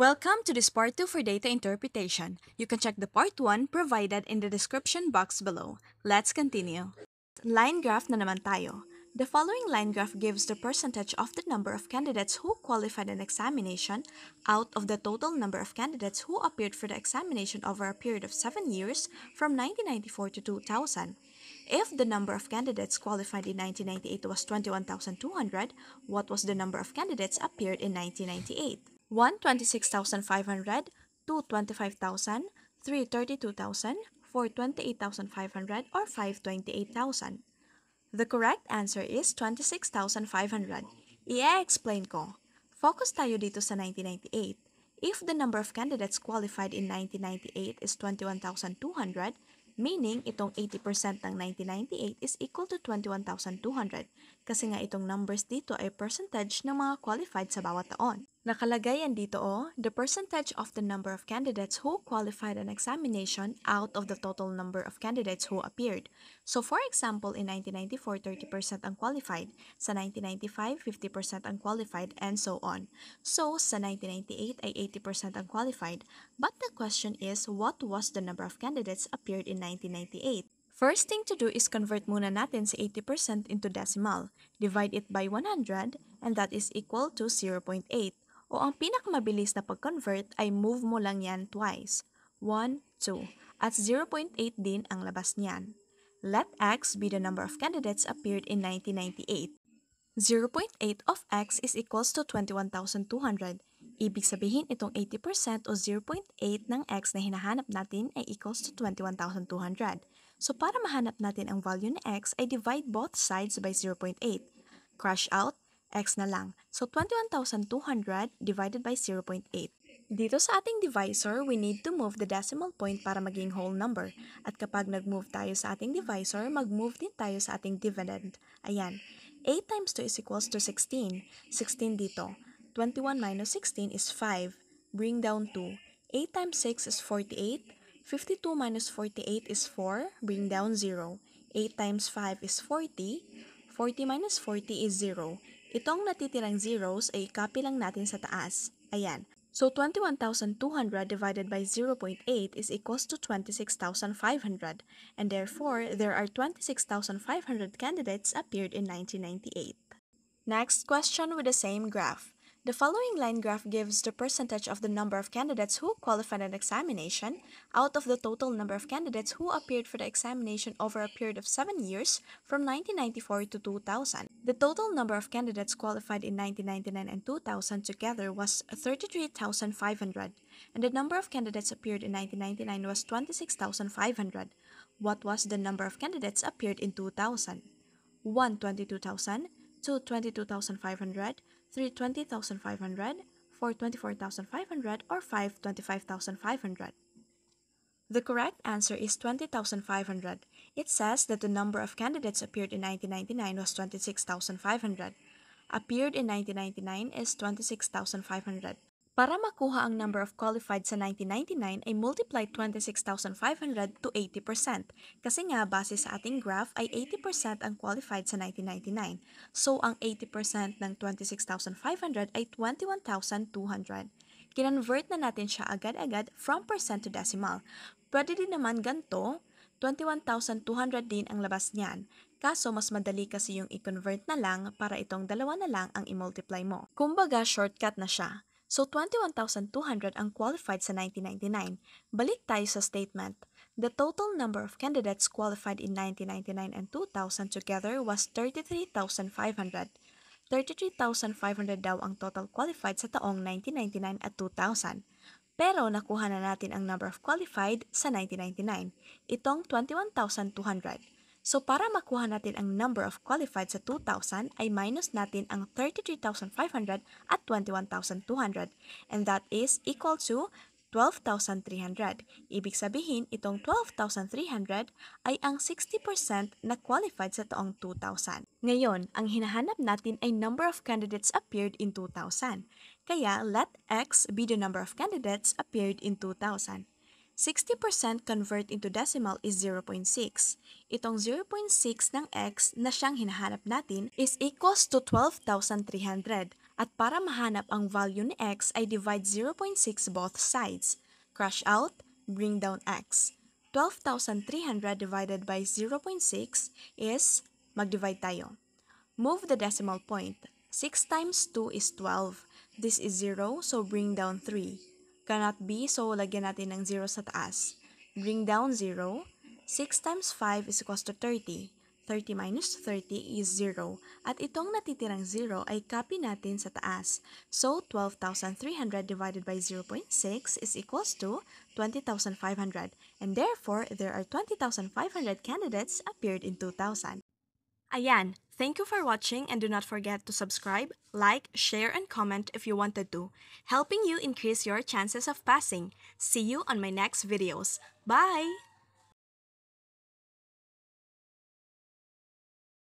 Welcome to this part 2 for data interpretation. You can check the part 1 provided in the description box below. Let's continue. Line graph na naman tayo. The following line graph gives the percentage of the number of candidates who qualified an examination out of the total number of candidates who appeared for the examination over a period of 7 years from 1994 to 2000. If the number of candidates qualified in 1998 was 21,200, what was the number of candidates appeared in 1998? 1. 26,500 2. 25,000 3. 32,000 4. 28,500 or 5. 28,000 The correct answer is 26,500. I-explain ko. Focus tayo dito sa 1998. If the number of candidates qualified in 1998 is 21,200, meaning itong 80% ng 1998 is equal to 21,200 kasi nga itong numbers dito ay percentage ng mga qualified sa bawat taon. Nakalagay yan dito oh, the percentage of the number of candidates who qualified an examination out of the total number of candidates who appeared. So for example, in 1994, 30% ang qualified. Sa 1995, 50% ang qualified, and so on. So sa 1998 ay 80% ang qualified. But the question is, what was the number of candidates appeared in 1998? First thing to do is convert muna natin sa 80% into decimal. Divide it by 100, and that is equal to 0.8 o ang pinakamabilis na pag-convert ay move mo lang yan twice. 1, 2. At 0.8 din ang labas niyan. Let x be the number of candidates appeared in 1998. 0.8 of x is equals to 21,200. Ibig sabihin itong 80% o 0.8 ng x na hinahanap natin ay equals to 21,200. So para mahanap natin ang value ng x ay divide both sides by 0.8. Crush out, x na lang. So, 21,200 divided by 0.8. Dito sa ating divisor, we need to move the decimal point para maging whole number. At kapag nag-move tayo sa ating divisor, mag-move din tayo sa ating dividend. Ayan. 8 times 2 is equals to 16. 16 dito. 21 minus 16 is 5. Bring down 2. 8 times 6 is 48. 52 minus 48 is 4. Bring down 0. 8 times 5 is 40. 40 minus 40 is 0. Itong natitirang zeros ay copy lang natin sa taas. Ayan. So, 21,200 divided by 0.8 is equals to 26,500. And therefore, there are 26,500 candidates appeared in 1998. Next question with the same graph. The following line graph gives the percentage of the number of candidates who qualified an examination out of the total number of candidates who appeared for the examination over a period of 7 years from 1994 to 2000. The total number of candidates qualified in 1999 and 2000 together was 33,500 and the number of candidates appeared in 1999 was 26,500. What was the number of candidates appeared in 2000? 1. 22,000 2. 22,500 3. 20,500, 4. 24,500, or 5. 25,500. The correct answer is 20,500. It says that the number of candidates appeared in 1999 was 26,500. Appeared in 1999 is 26,500. Para makuha ang number of qualified sa 1999 ay multiply 26,500 to 80%. Kasi nga, base sa ating graph ay 80% ang qualified sa 1999. So, ang 80% ng 26,500 ay 21,200. Kinonvert na natin siya agad-agad from percent to decimal. Pwede din naman ganito, 21,200 din ang labas niyan. Kaso mas madali kasi yung i-convert na lang para itong dalawa na lang ang i-multiply mo. Kumbaga, shortcut na siya. So 21,200 ang qualified sa 1999. Balik tayo sa statement. The total number of candidates qualified in 1999 and 2000 together was 33,500. 33,500 daw ang total qualified sa taong 1999 at 2000. Pero nakuha na natin ang number of qualified sa 1999, itong 21,200. So para makuha natin ang number of qualified sa 2,000 ay minus natin ang 33,500 at 21,200 and that is equal to 12,300. Ibig sabihin, itong 12,300 ay ang 60% na qualified sa taong 2,000. Ngayon, ang hinahanap natin ay number of candidates appeared in 2,000. Kaya, let X be the number of candidates appeared in 2,000. 60% convert into decimal is 0.6. Itong 0.6 ng x na siyang hinahanap natin is equals to 12,300. At para mahanap ang value ni x ay divide 0.6 both sides. Crush out, bring down x. 12,300 divided by 0.6 is, mag-divide tayo. Move the decimal point. 6 times 2 is 12. This is 0, so bring down 3. Cannot be, so lagyan natin ng 0 sa taas. Bring down 0. 6 times 5 is equals to 30. 30 minus 30 is 0. At itong natitirang 0 ay copy natin sa taas. So, 12,300 divided by 0.6 is equals to 20,500. And therefore, there are 20,500 candidates appeared in 2000. Ayan, thank you for watching and do not forget to subscribe, like, share, and comment if you wanted to, helping you increase your chances of passing. See you on my next videos. Bye!